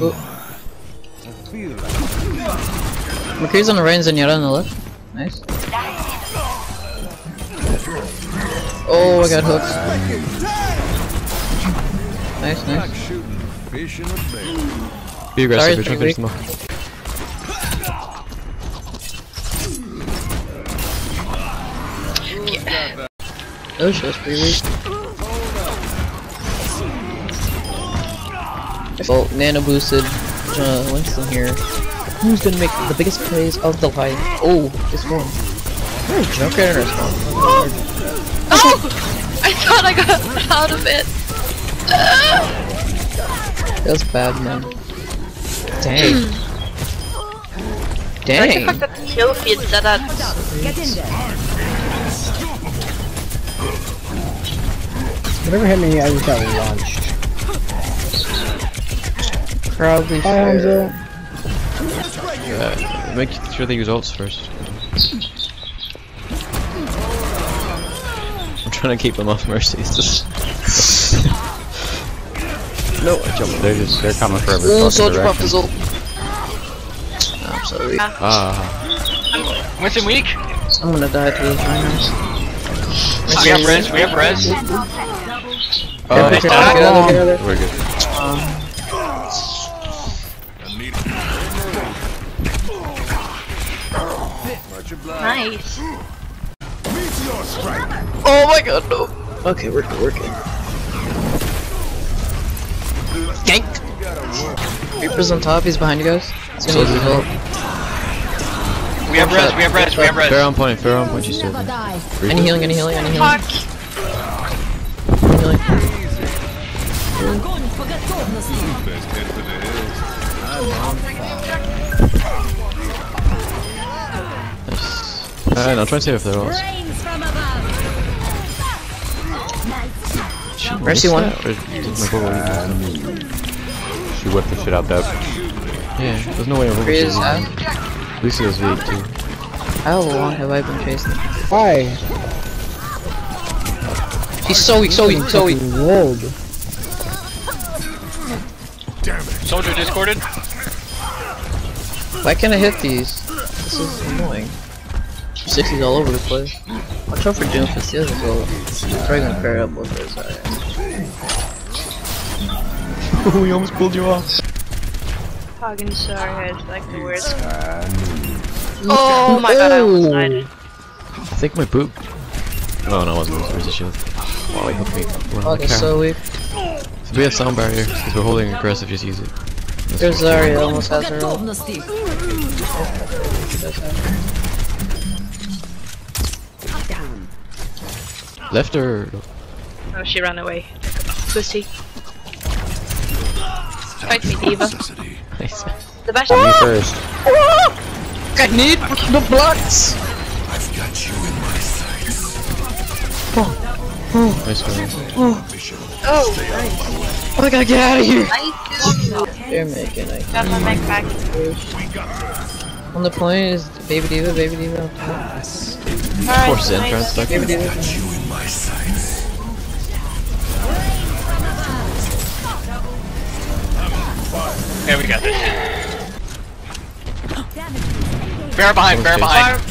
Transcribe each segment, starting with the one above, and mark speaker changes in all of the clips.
Speaker 1: Oh. McCree's on the right and Zenyatta on the left. Nice. Oh, I got hooked. Nice, nice.
Speaker 2: shooting fish in a barrel.
Speaker 3: Be aggressive,
Speaker 1: Sorry,
Speaker 3: you're trying to
Speaker 1: pretty
Speaker 3: finish them off.
Speaker 1: Oh shit, that's pretty weak. Well, nano boosted uh, Winston here. Who's gonna make the biggest plays of the life? Oh, this one. Where's Joker in her spawn?
Speaker 4: Oh! I thought I got out of it.
Speaker 1: That was bad, man. Dang.
Speaker 4: Like the
Speaker 1: Dang.
Speaker 4: fact that kill feed said that.
Speaker 5: Whatever hit me, I just got launched.
Speaker 1: Probably
Speaker 5: Hi,
Speaker 1: fair.
Speaker 5: Hamza.
Speaker 3: Yeah, make sure they use ults first. I'm trying to keep them off Mercy. It's just... no, I jumped.
Speaker 6: They're just they're coming for every
Speaker 1: Oh,
Speaker 6: fucking
Speaker 1: soldier popped his
Speaker 6: direction.
Speaker 1: ult. Oh, I'm sorry.
Speaker 3: Ah,
Speaker 7: Winston weak.
Speaker 1: I'm gonna die to this right now.
Speaker 7: We have res. We have res.
Speaker 3: oh,
Speaker 1: Get
Speaker 3: nice.
Speaker 1: out, get out, get out.
Speaker 3: We're good.
Speaker 2: Um, Much obliged.
Speaker 4: Nice.
Speaker 2: Meteor strike.
Speaker 1: Oh my god, no. Okay, we're good, we're good. Gank! Reaper's on top, he's behind you guys. He's gonna use his ult.
Speaker 7: We have res. We have res. We have
Speaker 3: Fair
Speaker 7: res.
Speaker 3: on point, fair on point, you still.
Speaker 1: Any healing, any healing, any healing.
Speaker 4: Fuck.
Speaker 1: Any healing.
Speaker 3: Alright, now try and save if they're ults.
Speaker 1: Mercy one.
Speaker 3: Or did my bubble leak?
Speaker 6: She whipped the shit out that.
Speaker 3: Yeah, there's no way I'm
Speaker 1: Free is
Speaker 3: able
Speaker 1: out.
Speaker 3: to. Lucio's weak too.
Speaker 1: How long have I been chasing?
Speaker 5: Why?
Speaker 1: He's so weak, so weak, so weak.
Speaker 5: Rolled.
Speaker 2: Damn it.
Speaker 7: Soldier discorded.
Speaker 1: Why can't I hit these? This is annoying. 60s all over the place. Watch out for Doomfist, he has a goal. He's probably gonna pair up with his
Speaker 3: Oh, he almost pulled you off.
Speaker 4: Fucking sorry, it's like the worst. Oh my god, I almost died. Oh!
Speaker 3: I think my boot. Oh no, it wasn't. Where's the shield? Wow, he hooked me. We're
Speaker 1: Oh,
Speaker 3: on
Speaker 1: they're so weak.
Speaker 3: So we have sound barrier because we're holding aggressive. Just use it.
Speaker 1: There's Zarya, almost has her ult.
Speaker 3: Left or
Speaker 4: Oh, she ran away. Pussy. Fight me, D.Va.
Speaker 3: nice.
Speaker 4: The best.
Speaker 6: Me ah! first. Ah!
Speaker 1: I need the blocks!
Speaker 2: I've got you in my sights.
Speaker 3: Nice one.
Speaker 4: Oh, nice.
Speaker 1: Oh, I gotta get out of oh here!
Speaker 4: Nice.
Speaker 1: They're making it.
Speaker 4: Got my back back.
Speaker 1: On the point is Baby D.Va, Baby D.Va. on top.
Speaker 4: Alright,
Speaker 3: Force in,
Speaker 4: nice.
Speaker 3: try stuck.
Speaker 1: Baby D.Va.
Speaker 2: You in my sights.
Speaker 7: Yeah, we got this. Bear behind. Bear behind.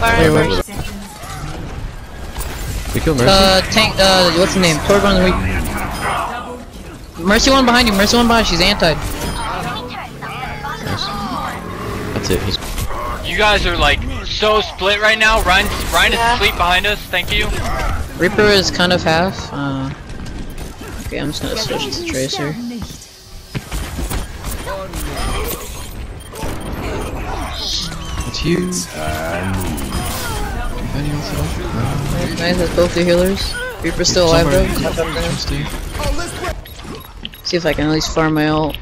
Speaker 1: Wait, wait.
Speaker 3: We killed Mercy.
Speaker 1: Uh, tank, uh, what's the name? Torg the weak. Mercy one behind you, Mercy one behind, she's anti.
Speaker 3: That's it. He's
Speaker 7: You guys are like so split right now. Ryan, Ryan is
Speaker 4: Yeah.
Speaker 7: asleep behind us. Thank you.
Speaker 1: Reaper is kind of half. Uh, okay, I'm just gonna switch to Tracer.
Speaker 3: it's you. Any else at all?
Speaker 1: Nice, nice, that's both the healers. Reaper's still alive though.
Speaker 3: Somewhere.
Speaker 1: Watch out for him.
Speaker 3: Steve.
Speaker 1: See if I can at least farm my ult.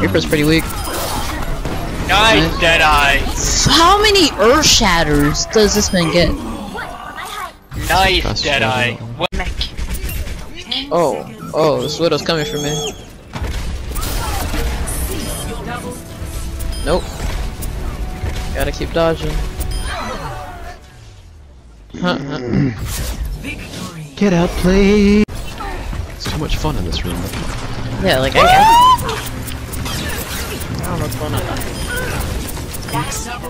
Speaker 1: Reaper's pretty weak.
Speaker 7: Nice,
Speaker 1: Nice.
Speaker 7: Deadeye.
Speaker 1: How many Earth Shatters does this man get?
Speaker 7: Nice,
Speaker 3: That's
Speaker 7: Deadeye. What?
Speaker 4: Mech.
Speaker 1: Oh, oh, this Widow's coming for me. Nope. Gotta keep dodging. Huh, huh.
Speaker 3: Get out, please. It's so much fun in this room.
Speaker 1: Yeah, like I, I, I don't know what's going on.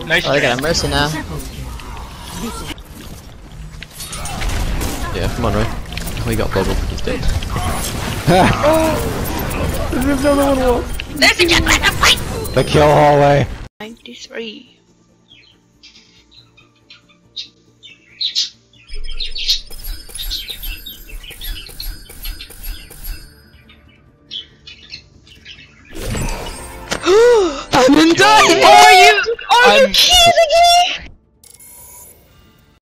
Speaker 7: Nice.
Speaker 1: Oh, they got a Mercy now.
Speaker 3: Yeah, come on, Ray. Oh, he got bubbled. He's dead.
Speaker 5: There's another one. Wolf. The kill hallway.
Speaker 4: 93.
Speaker 1: I'm die!
Speaker 7: Are you?
Speaker 4: Are
Speaker 7: I'm-
Speaker 4: you kidding me?